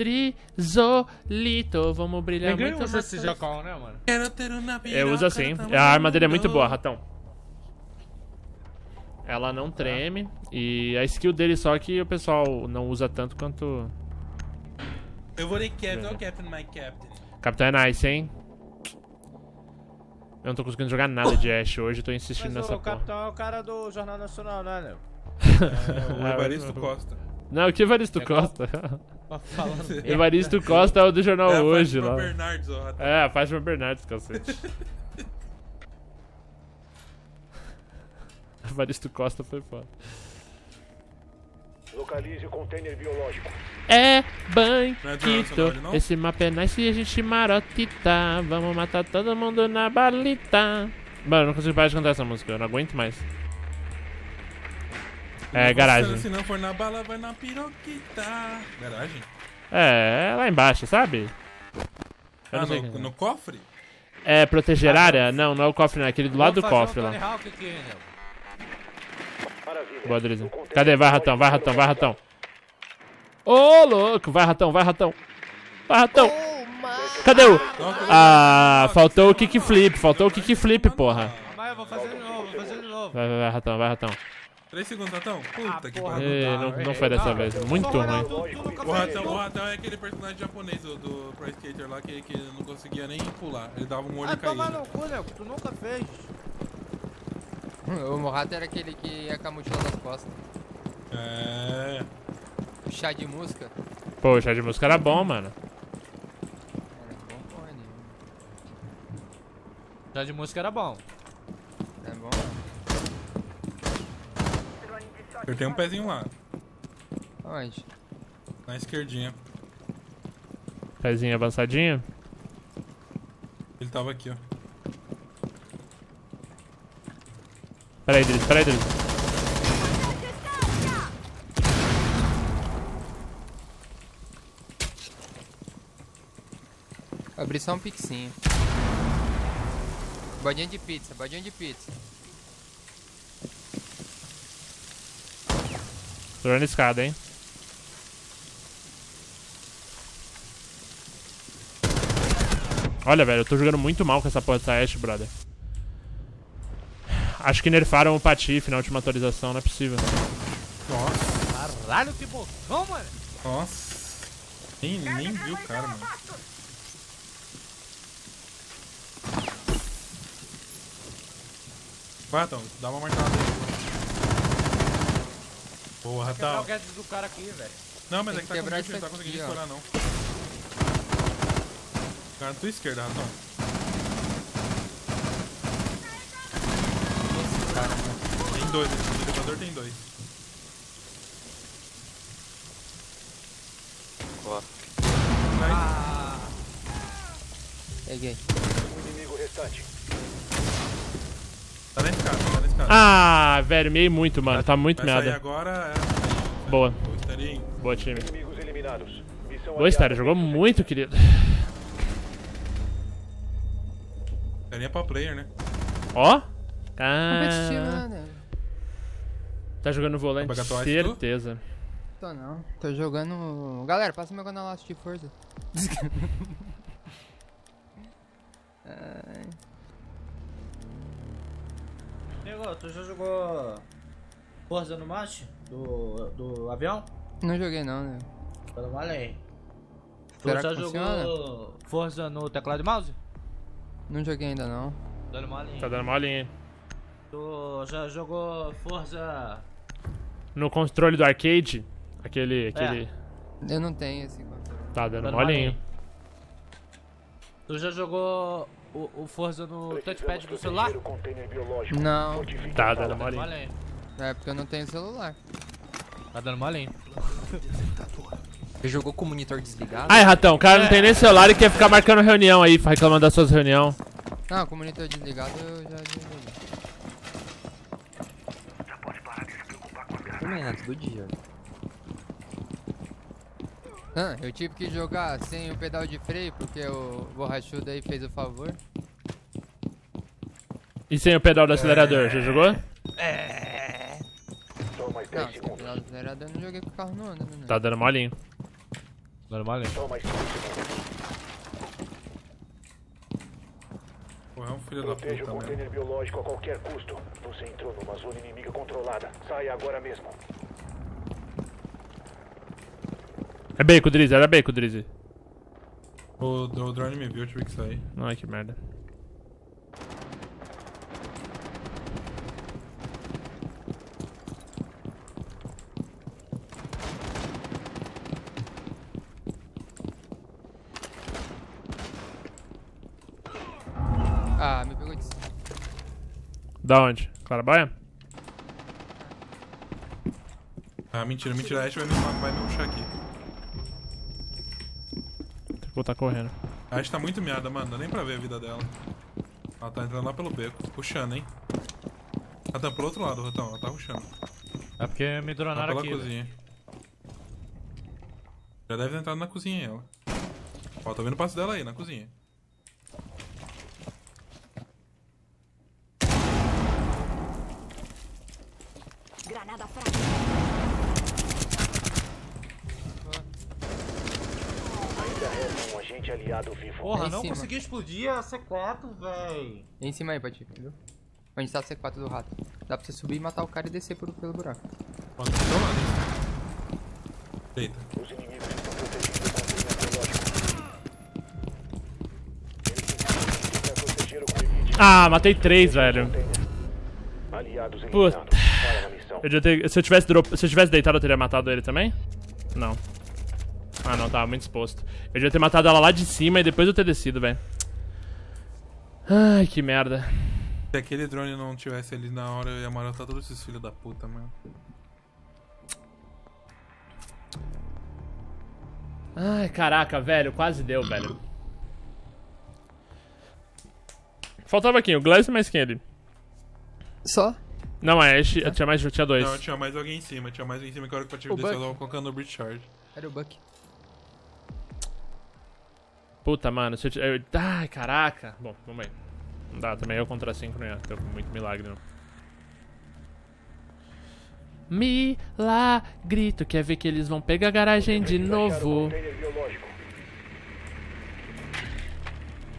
Trisolito. Vamos brilhar Ninguém muito usa esse jacal, né, mano? Quero ter uma Eu uso assim. A arma dele é muito boa, ratão. Ela não treme. E a skill dele só que o pessoal não usa tanto quanto. Eu vou de Captain, oh Captain, my Captain. Capitão é nice, hein? Eu não tô conseguindo jogar nada de Ash hoje, tô insistindo Mas nessa o porra. capitão é o cara do Jornal Nacional, né, Neo? É, o Evaristo Costa. Não, que Evaristo É? Costa? Evaristo Costa é o do jornal É hoje lá. Bernardes, ó. É, a Fátima Bernardes, cacete. Evaristo Costa foi foda. Localize o container biológico. É é banquito, não? esse mapa é nice e a gente marotita. Vamos matar todo mundo na balita. Mano, eu não consigo parar de cantar essa música, eu não aguento mais. É, garagem. Se não for na bala, vai na piroquita. Garagem? É, lá embaixo, sabe? Eu Ah, no, quem é. no cofre? É proteger área? Não, não é o cofre, não. É aquele do lado do cofre um lá. Hawk aqui. Maravilha. Boa, Drizzy. Cadê? Vai, ratão, vai, ratão, vai, ratão. Ô, louco! Vai, ratão, vai, ratão. Vai, ratão. Cadê o... Ah, faltou o kickflip, faltou o kickflip, porra. Mas eu vou fazer de novo, vou fazer de novo. Vai, vai, vai, ratão, vai, ratão. 3 segundos, ratão. Puta Ah, que pariu. Ê, não, não foi dessa vez. Muito ruim. O ratão, o ratão é aquele personagem japonês do, do Pro Skater lá que, que não conseguia nem pular. Ele dava um olho Ah, e caía. toma no cu, que tu nunca fez. O Morrato era aquele que ia com a mochila nas costas. É. O chá de música. Pô, o chá de música era bom, mano. Era bom porra nenhuma. Já de música era bom. É bom, mano. Eu tenho um pezinho lá, Onde? na esquerdinha. Pezinho avançadinho. Ele tava aqui, ó. Peraí, Drizzy, peraí, Drizzy. Abri só um pixinho. Bodinha de pizza, bodinha de pizza. Tô escada, hein. Olha, velho, eu tô jogando muito mal com essa porra dessa Ashe, brother. Acho que nerfaram o Patife na última atualização, não é possível. Nossa, Caralho, que botão, mano. nossa. Nem, nem viu o cara, mano. Vai, Ratão, dá uma martelada aí. Boa, Quebrar Ratão. o gadget do cara aqui, velho. Não, mas é Tem que que tá quebrar ele isso tá conseguindo aqui, ó. estourar, não. Cara, na tua esquerda, Ratão. Esse cara, mano. Tem dois, esse elevador tem dois. Peguei. Um inimigo restante. Tá na escada, tá na escada. Ah, velho, meio muito, mano. Tá muito Vai merda. agora, é... Boa, boa time. Boa, Star, aliada jogou muito, querido. Estarinho é pra player, né? Ó. Competitivo, Ah, né? tá jogando volante, certeza. Tô não. Tô jogando. Galera, passa meu canal lá assistir Forza. Ai, Nego, tu já jogou Forza no match? Do, do avião? não joguei não, né? Pelo vale aí. Tu Será já que jogou funciona? Forza no teclado e mouse? Não joguei ainda não. Dando mole aí. Tá dando molinha. Tu já jogou Forza. No controle do arcade, aquele. aquele... Eu não tenho esse controle. Tá dando Dando molinho. mole Tu já jogou o, o Forza no touchpad do celular? Não, Tá a dando mole aí. é porque eu não tenho celular. Tá dando mole aí. Você jogou com o monitor desligado? Ai, ratão, o cara não tem nem celular e quer ficar marcando reunião aí, reclamando das suas reuniões. Não, com o monitor desligado eu já desliguei. Também, né? Todo dia. Ah, eu tive que jogar sem o pedal de freio porque o borrachudo aí fez o favor. E sem o pedal do acelerador, já jogou? Só mais Não, 10 o segundos. pedal do acelerador eu não joguei com o carro não né? Tá dando molinho. Normal, hein? Só mais 5 segundos. Pô, é um filho da Proteja o puta mesmo. container biológico a qualquer custo. Você entrou numa zona inimiga controlada. Saia agora mesmo. É beco, Drizzy, era beco, Drizzy. O, o drone me viu, eu tive que sair. Ai, que merda. Ah, me pegou de cima. Da onde? Claraboia? Ah, mentira, mentira. A Ash vai me, vai me puxar aqui. Que voltar correndo. A Ash tá muito miada, mano. Não dá nem pra ver a vida dela. Ela tá entrando lá pelo beco. Puxando, hein. Ela tá pro outro lado, Rotão. Ela tá puxando. É porque me Tá dronaram pela aqui. né? cozinha. Já deve ter entrado na cozinha ela. Ó, tô vendo o passo dela aí, na cozinha. Granada fraca. Resta um agente aliado vivo. Porra, em não cima. consegui explodir a C4, véi. Em cima aí, Pati, viu? Onde tá a C4 do rato. Dá pra você subir e matar o cara e descer por, pelo buraco. Ó, do seu lado, hein. Eita. Os inimigos estão protegendo o container biológico. Eles têm que proteger o convite. Ah, matei três, velho. Puta. Eu ter- se, eu tivesse drop- se eu tivesse deitado, eu teria matado ele também? Não. Ah, não, tava muito exposto. Eu devia ter matado ela lá de cima e depois eu ter descido, velho. Ai, que merda. Se aquele drone não tivesse ali na hora, eu ia matar todos esses filhos da puta, mano. Ai, caraca, velho, quase deu, velho. Faltava quem? O Glass e mais quem ali? Só? Não, é, Ash, tinha mais, tinha dois. Não, tinha mais alguém em cima. Tinha mais alguém em cima que a hora que eu tive O descer, eu tava colocando o Breach Charge. Era o Buck. Puta, mano, se eu, eu- Ai, caraca. Bom, vamos aí. Não dá, também eu contra 5 não ia ter muito milagre, não. Milagre, tu quer ver que eles vão pegar a garagem de novo.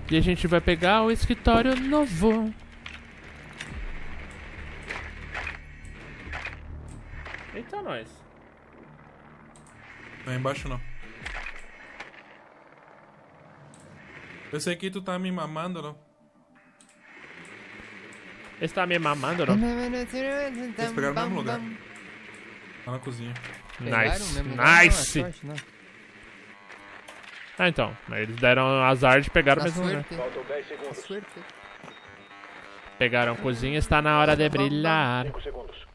E a gente vai pegar o escritório novo. Eita, nós. Não é embaixo, não. Eu sei que tu tá me mamando, não. Esse tá me mamando, não? Eles pegaram no mesmo lugar. Lá na cozinha. Pegaram Nice? Não, é nice. sorte, não. Ah, então. Eles deram azar de pegar o Na mesmo lugar. suerte. Faltam 10 Na segundos. suerte. Pegaram cozinha, está na hora de brilhar. 5 segundos.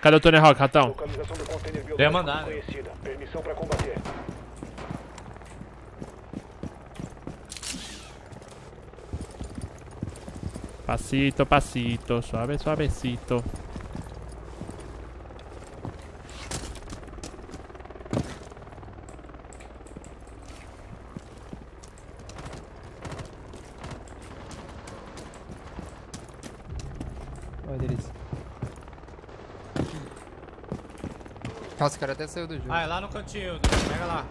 Cadê o Tony Hawk, ratão? Deve mandar, né? Permissão para combater. Pasito, pasito, suave, suavecito. Olha delícia. Nossa, o cara até saiu do jogo. Ah, é lá no cantinho, pega lá.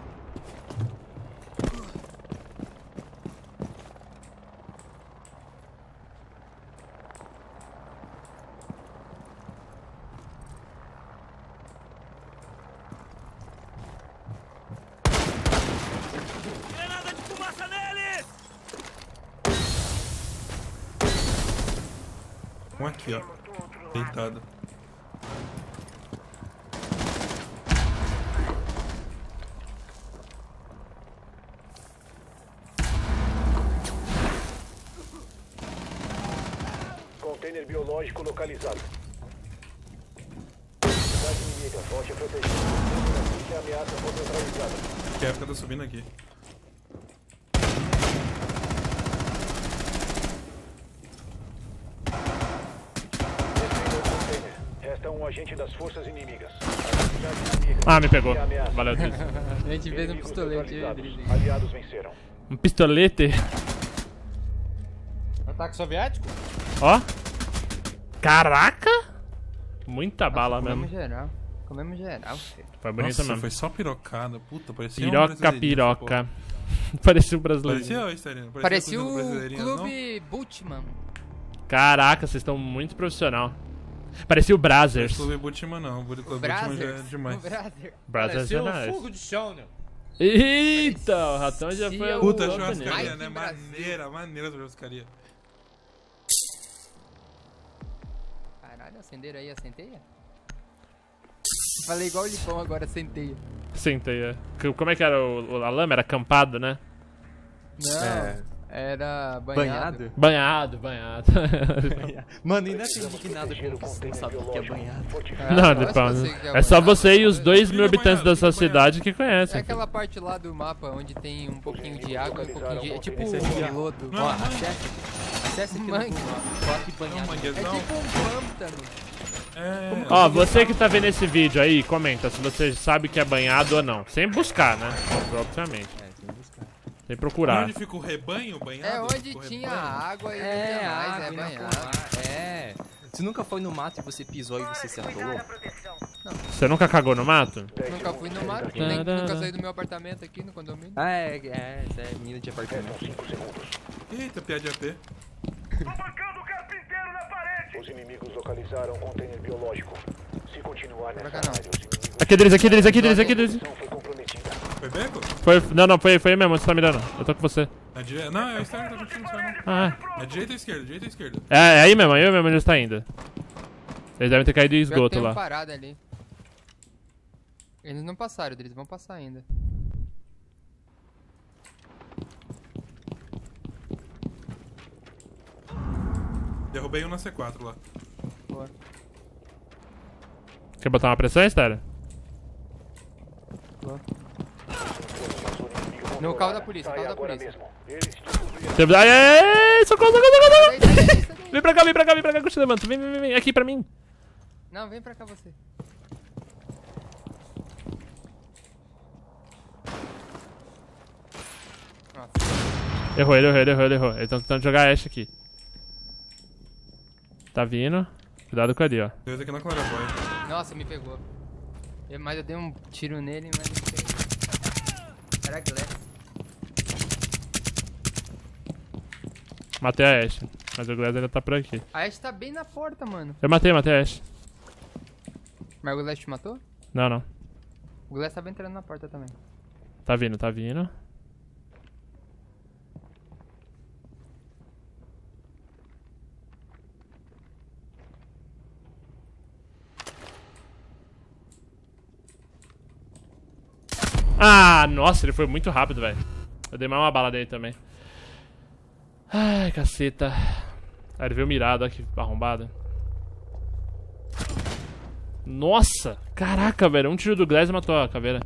Um aqui, ó. Deitado. Container biológico localizado. Cidade inimiga, volte a proteger. Assim ameaça for neutralizada. Que época tá subindo aqui. Resta um agente das forças inimigas. Ah, me pegou. Valeu, Drizzy. A gente fez um pistolete. Aliados venceram. Um pistolete. Ataque soviético? Ó. Caraca! Muita bala Vamos mesmo. geral. Comemos geral, filho. Foi bonito Nossa, mesmo. foi só pirocada. Puta, parecia um Piroca, brasileirinho, piroca. Parecia um brasileiro. Parecia? Parecia o não? Clube Bultman. Caraca, vocês estão muito profissional. Parecia o Brazzers. Clube Butman não, o Clube Butman já é demais. O Brazzers. Brazzers é um nice. fogo de chão, né? Eita, o ratão já foi Puta churrascaria, né? Maneira, maneira essa churrascaria. Acenderam aí a centeia? Falei igual o Lipão agora, centeia. Sentei, é. Que- Como é que era o, a lama? Era campada, né? Não, É. era banhado. Banhado? Banhado, banhado. Mano, ainda tem indignado com você não sabe o que é banhado. Ah, Não, só Lipão. você que É só você e os dois mil habitantes banhado, dessa cidade que É conhecem. aquela parte lá do mapa onde tem um pouquinho de água e um pouquinho de. É tipo um lodo. Não, Ó, não. Acesse aqui no Mangue. É tipo um pântano. É. Ó, você que tá vendo esse vídeo aí, comenta se você sabe que é banhado ou não. Sem buscar, né? Obviamente. É, sem buscar. Sem procurar. Onde fica o rebanho banhado? É onde tinha água e É, mais, água é banhado. É. Você nunca foi no mato e você pisou e você se atolou? Você nunca cagou no mato? Nunca fui no mato, nem nunca saí do meu apartamento aqui no condomínio. Ah, é, é, é menina de apartamento. Eita, piada de AP. Os inimigos localizaram um container biológico. Se continuar nessa área, os inimigos... Aqui deles, aqui deles, aqui deles, aqui deles. Foi beco? Foi, não, não, foi, foi mesmo, onde você tá mirando. Eu tô com você. Na direita. Não, é o que tá contigo. Ah, É direita ou esquerda? Direita ou esquerda? é. É aí mesmo, aí mesmo onde está indo. Eles devem ter caído em esgoto tem lá. parada ali. Eles não passaram, eles vão passar ainda. Derrubei um na C4 lá. Boa. Quer botar uma pressão, Estera? No carro da polícia, carro da polícia. Teve- Ai, ai, ai, socorro, socorro, socorro! Vem pra cá, vem pra cá, vem pra cá que eu te levanto. Vem, vem, vem, vem, aqui pra mim. Não, vem pra cá você. Nossa, Errou, ele errou, ele errou, ele errou. Eles estão tentando jogar Ash aqui. Tá vindo. Cuidado com ali, ó. Deus aqui na claraboia. nossa, me pegou. Eu- mas eu dei um tiro nele, mas não pegou. Era Glass. Matei a Ash. Mas o Glass ainda tá por aqui. A Ash tá bem na porta, mano. Eu matei, matei a Ash. Mas o Glass te matou? Não, não. O Glass tava entrando na porta também. Tá vindo, tá vindo. Ah, nossa, ele foi muito rápido, velho. Eu dei mais uma bala dele também. Ai, caceta. Ah, ele veio mirado, olha que arrombado. Nossa! Caraca, velho. Um tiro do Glass matou a caveira.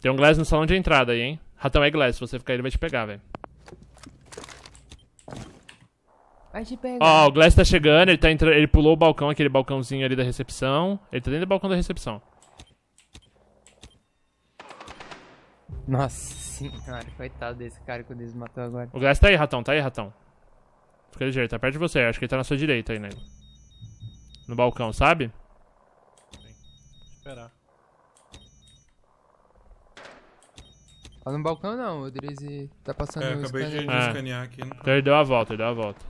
Tem um Glass no salão de entrada aí, hein? Ratão é Glass. Se você ficar, ele vai te pegar, velho. Vai te pegar. Ó, o Glass tá chegando. Ele, tá entra... ele pulou o balcão, aquele balcãozinho ali da recepção. Ele tá dentro do balcão da recepção. Nossa senhora, coitado desse cara que o Deus matou agora. O Glass tá aí, Ratão. Tá aí, Ratão. Fica ligeiro. Tá perto de você. Acho que ele tá na sua direita aí, né? No balcão, sabe? Esperar. Ó, no balcão não, o Drizzy tá passando É, acabei de, de Ah. escanear aqui. Então ele deu a volta, ele deu a volta.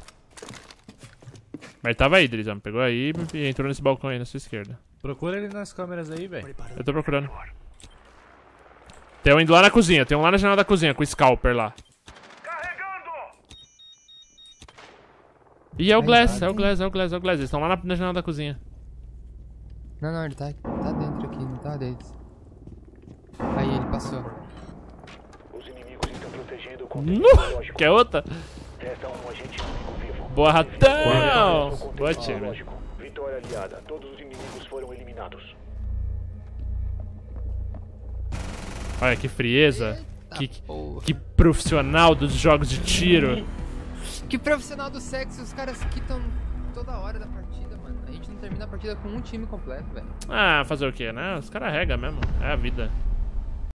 Mas ele tava aí, Drizão. Pegou aí e entrou nesse balcão aí na sua esquerda. Procura ele nas câmeras aí, velho. Eu tô procurando. Tem um indo lá na cozinha, tem um lá na janela da cozinha com o scalper lá. Ih, é o Glass, é o Glass, é o Glass, é o Glass. Eles estão lá na, na janela da cozinha. Não, não, ele tá, tá dentro aqui, não tá deles. Aí, ele passou. Os inimigos estão protegendo o. Quer outra? Um. Boa, ratão! Boa, time. biológico. Vitória aliada. Todos os inimigos foram eliminados. Olha que frieza. Que, porra. que profissional dos jogos de tiro. Que profissional do sexo, os caras quitam toda hora da partida, mano. A gente não termina a partida com um time completo, velho. Ah, fazer o quê, né? Os caras regam mesmo. É a vida.